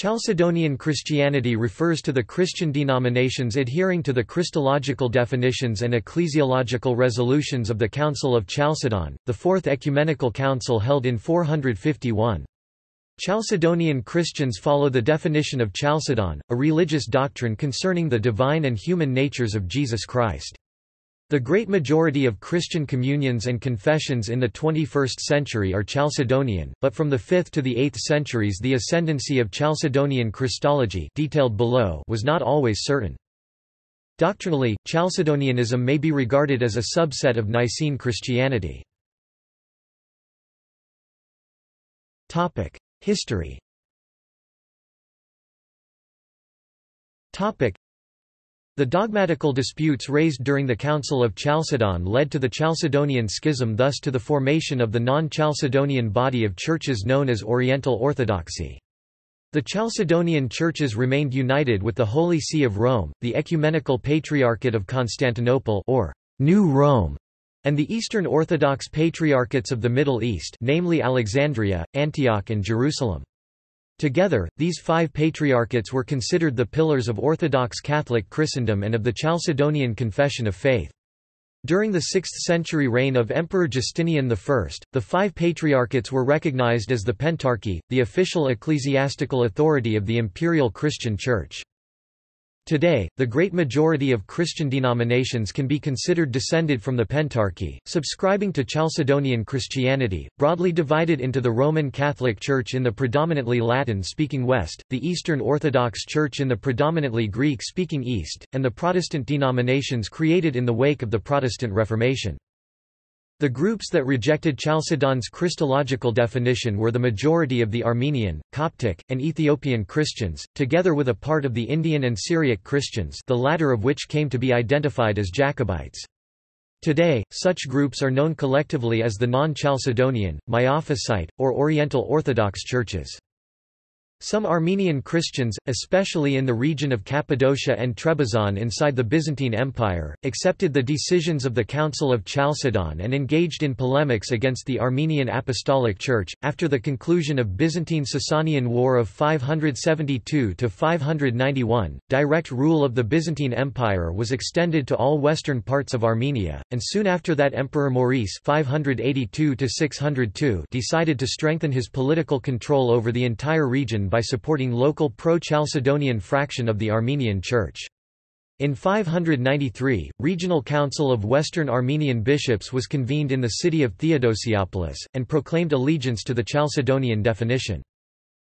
Chalcedonian Christianity refers to the Christian denominations adhering to the Christological definitions and ecclesiological resolutions of the Council of Chalcedon, the Fourth Ecumenical Council held in 451. Chalcedonian Christians follow the definition of Chalcedon, a religious doctrine concerning the divine and human natures of Jesus Christ. The great majority of Christian communions and confessions in the 21st century are Chalcedonian, but from the 5th to the 8th centuries the ascendancy of Chalcedonian Christology detailed below was not always certain. Doctrinally, Chalcedonianism may be regarded as a subset of Nicene Christianity. History the dogmatical disputes raised during the Council of Chalcedon led to the Chalcedonian Schism thus to the formation of the non-Chalcedonian body of churches known as Oriental Orthodoxy. The Chalcedonian churches remained united with the Holy See of Rome, the Ecumenical Patriarchate of Constantinople or New Rome, and the Eastern Orthodox Patriarchates of the Middle East namely Alexandria, Antioch and Jerusalem. Together, these five patriarchates were considered the pillars of Orthodox Catholic Christendom and of the Chalcedonian Confession of Faith. During the 6th-century reign of Emperor Justinian I, the five patriarchates were recognized as the Pentarchy, the official ecclesiastical authority of the imperial Christian Church. Today, the great majority of Christian denominations can be considered descended from the Pentarchy, subscribing to Chalcedonian Christianity, broadly divided into the Roman Catholic Church in the predominantly Latin-speaking West, the Eastern Orthodox Church in the predominantly Greek-speaking East, and the Protestant denominations created in the wake of the Protestant Reformation. The groups that rejected Chalcedon's Christological definition were the majority of the Armenian, Coptic, and Ethiopian Christians, together with a part of the Indian and Syriac Christians the latter of which came to be identified as Jacobites. Today, such groups are known collectively as the non-Chalcedonian, Miaphysite, or Oriental Orthodox churches. Some Armenian Christians, especially in the region of Cappadocia and Trebizond inside the Byzantine Empire, accepted the decisions of the Council of Chalcedon and engaged in polemics against the Armenian Apostolic Church. After the conclusion of Byzantine-Sasanian War of 572 to 591, direct rule of the Byzantine Empire was extended to all western parts of Armenia, and soon after that Emperor Maurice 582 to 602 decided to strengthen his political control over the entire region by supporting local pro-Chalcedonian fraction of the Armenian Church. In 593, Regional Council of Western Armenian Bishops was convened in the city of Theodosiopolis, and proclaimed allegiance to the Chalcedonian definition.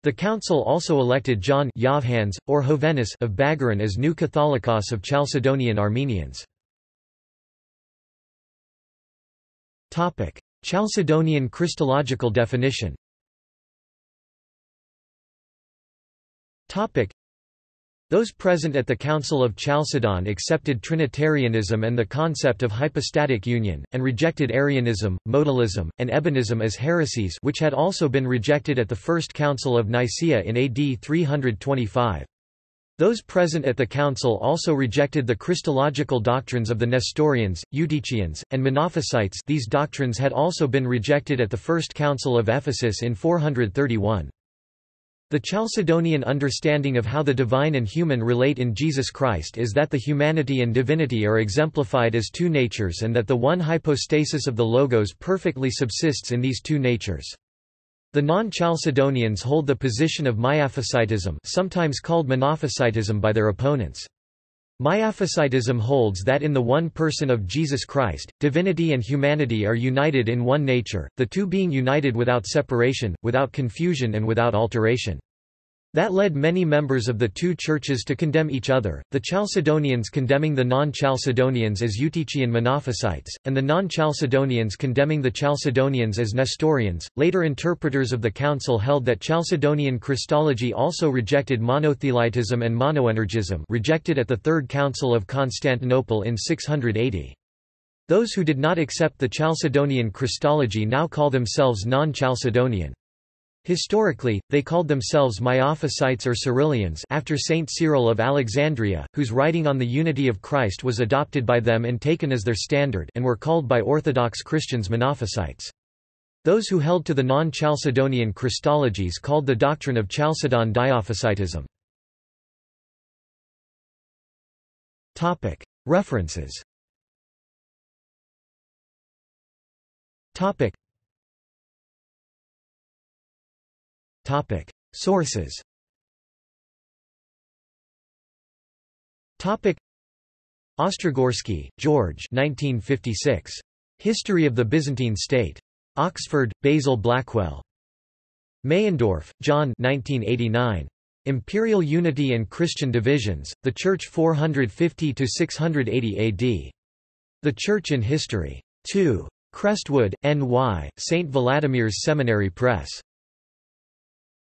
The council also elected John Yovhannes, or Hovhannes of Bagaran as new Catholicos of Chalcedonian Armenians. Chalcedonian Christological definition Those present at the Council of Chalcedon accepted Trinitarianism and the concept of hypostatic union, and rejected Arianism, modalism, and Ebionism as heresies which had also been rejected at the First Council of Nicaea in AD 325. Those present at the council also rejected the Christological doctrines of the Nestorians, Eutychians, and Monophysites these doctrines had also been rejected at the First Council of Ephesus in 431. The Chalcedonian understanding of how the divine and human relate in Jesus Christ is that the humanity and divinity are exemplified as two natures and that the one hypostasis of the Logos perfectly subsists in these two natures. The non-Chalcedonians hold the position of Miaphysitism sometimes called Monophysitism by their opponents. Miaphysitism holds that in the one person of Jesus Christ, divinity and humanity are united in one nature, the two being united without separation, without confusion and without alteration. That led many members of the two churches to condemn each other, the Chalcedonians condemning the non-Chalcedonians as Eutychian Monophysites, and the non-Chalcedonians condemning the Chalcedonians as Nestorians. Later interpreters of the council held that Chalcedonian Christology also rejected monothelitism and monoenergism rejected at the Third Council of Constantinople in 680. Those who did not accept the Chalcedonian Christology now call themselves non-Chalcedonian. Historically, they called themselves Miaphysites or Cyrillians after Saint Cyril of Alexandria, whose writing on the unity of Christ was adopted by them and taken as their standard and were called by Orthodox Christians Monophysites. Those who held to the non-Chalcedonian Christologies called the doctrine of Chalcedon Diophysitism. References Sources Ostrogorsky, George 1956. History of the Byzantine State. Oxford, Basil Blackwell. Meyendorff, John 1989. Imperial Unity and Christian Divisions, The Church 450–680 AD. The Church in History. 2. Crestwood, N.Y., St. Vladimir's Seminary Press.